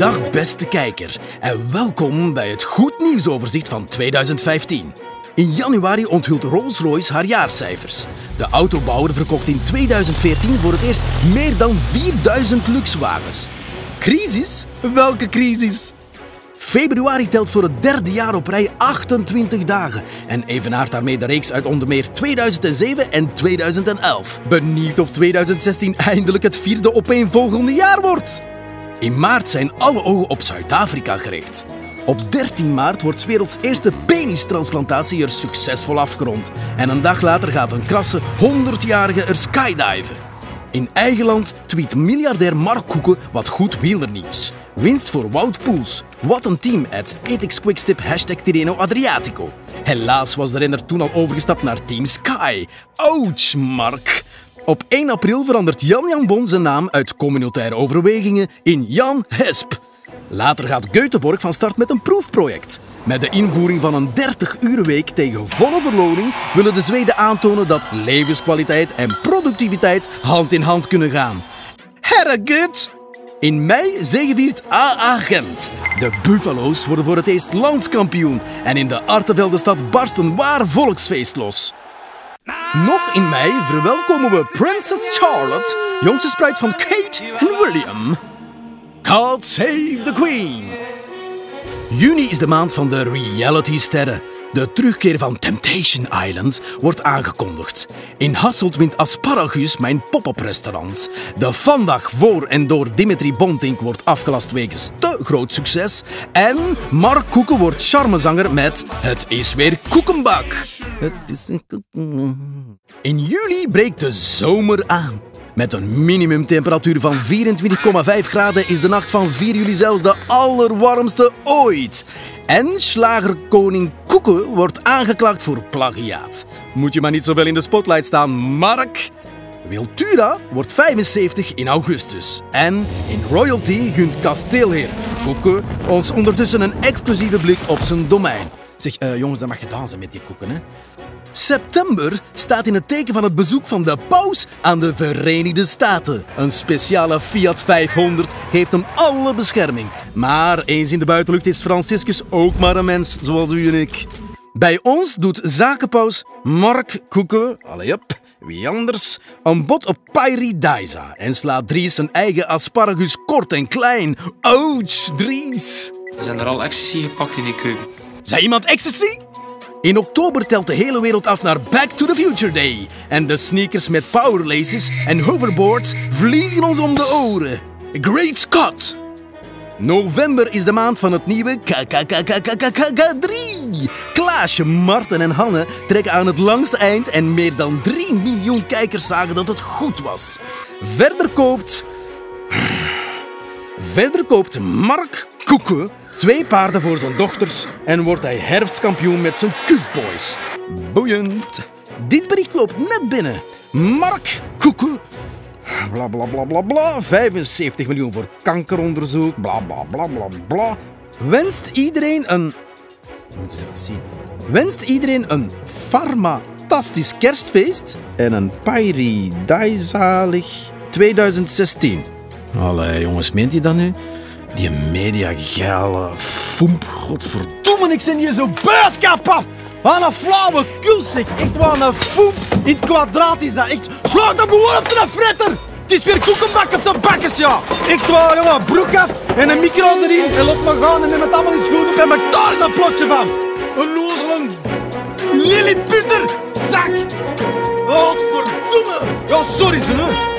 Dag beste kijker en welkom bij het Goed Nieuwsoverzicht van 2015. In januari onthult Rolls-Royce haar jaarcijfers. De autobouwer verkocht in 2014 voor het eerst meer dan 4000 luxewagens. Crisis? Welke crisis? Februari telt voor het derde jaar op rij 28 dagen en evenaart daarmee de reeks uit onder meer 2007 en 2011. Benieuwd of 2016 eindelijk het vierde opeenvolgende jaar wordt? In maart zijn alle ogen op Zuid-Afrika gericht. Op 13 maart wordt 's werelds eerste penistransplantatie er succesvol afgerond. En een dag later gaat een krasse 100-jarige er skydiven. In eigen land tweet miljardair Mark Koeken wat goed wielernieuws. Winst voor Wout Poels. Wat een team at Ethics Quickstep hashtag Tirreno Adriatico. Helaas was de renner toen al overgestapt naar Team Sky. Ouch, Mark. Op 1 april verandert Jan Jan Bon zijn naam uit communautaire overwegingen in Jan Hesp. Later gaat Göteborg van start met een proefproject. Met de invoering van een 30-urenweek tegen volle verloning willen de Zweden aantonen dat levenskwaliteit en productiviteit hand in hand kunnen gaan. Herregud! In mei zegeviert AA Gent. De Buffalo's worden voor het eerst landskampioen en in de Arteveldenstad barst een waar volksfeest los. Nog in mei verwelkomen we Princess Charlotte, jongste spruit van Kate en William. God save the Queen! Juni is de maand van de reality-sterren. De terugkeer van Temptation Island wordt aangekondigd. In Hasselt wint Asparagus mijn pop-up restaurant. De vandaag voor en door Dimitri Bontink wordt afgelast wegens te groot succes. En Mark Koeken wordt charmezanger met Het is weer koekenbak. Het is een. In juli breekt de zomer aan. Met een minimumtemperatuur van 24,5 graden is de nacht van 4 juli zelfs de allerwarmste ooit. En slagerkoning Koeken wordt aangeklaagd voor plagiaat. Moet je maar niet zoveel in de spotlight staan, Mark. Wiltura wordt 75 in augustus. En in royalty gunt kasteelheer Koeken ons ondertussen een exclusieve blik op zijn domein. Zeg, eh, jongens, dat mag gedaan zijn met die koeken, hè? September staat in het teken van het bezoek van de paus aan de Verenigde Staten. Een speciale Fiat 500 geeft hem alle bescherming. Maar eens in de buitenlucht is Franciscus ook maar een mens, zoals u en ik. Bij ons doet zakenpaus Mark Koeken, allee op, wie anders, een bod op Pairi Daisa en slaat Dries zijn eigen asparagus kort en klein. Ouch, Dries! Zijn er al ecstasy gepakt in die keuken? Zei iemand ecstasy? In oktober telt de hele wereld af naar Back to the Future Day. En de sneakers met powerlaces en hoverboards vliegen ons om de oren. Great Scott! November is de maand van het nieuwe KKKKKKK3. Klaasje, Marten en Hanne trekken aan het langste eind en meer dan 3 miljoen kijkers zagen dat het goed was. Verder koopt... Verder koopt Mark Koeken twee paarden voor zijn dochters en wordt hij herfstkampioen met zijn Kufboys. Boeiend. Dit bericht loopt net binnen. Mark Koeken. Bla bla bla bla bla. 75 miljoen voor kankeronderzoek. Bla bla bla bla bla. Wenst iedereen een. Moet eens even zien. Wenst iedereen een farmatastisch kerstfeest en een paradijzalig 2016. Allee, jongens, meent hij dat nu? Die mediagale foemp, godverdomme, ik ben hier zo buiskapap. Wat een flauwe kul, zeg. Echt wat een foemp. In het kwadraat is dat. Echt, slaat dat gewoon op de fretter. Het is weer koekenbak op zijn bakkes, ja. Echt waar, jongen. Broek af en een micro erin. En laat me gaan en neem het allemaal in schoen op. En maak daar een plotje van. Een lozel, een lilliputter. Zak. Godverdomme. Ja, sorry, ze.